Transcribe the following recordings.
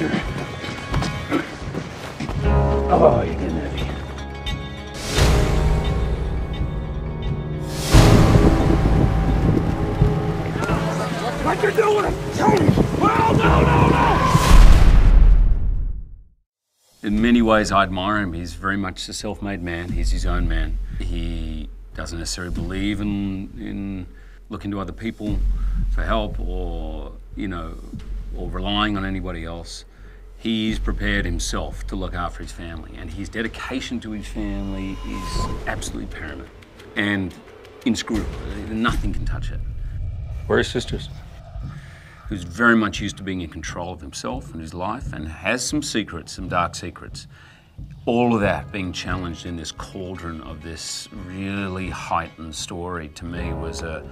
Oh, you're getting heavy. What you doing? Well, no, no, no! In many ways, I admire him. He's very much a self-made man. He's his own man. He doesn't necessarily believe in, in looking to other people for help or, you know, or relying on anybody else. He's prepared himself to look after his family, and his dedication to his family is absolutely paramount and inscrutable. Nothing can touch it. Where are his sisters? Who's very much used to being in control of himself and his life and has some secrets, some dark secrets. All of that being challenged in this cauldron of this really heightened story to me was a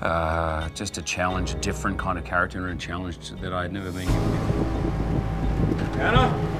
uh, just a challenge, a different kind of character and a challenge that I had never been given before. Anna?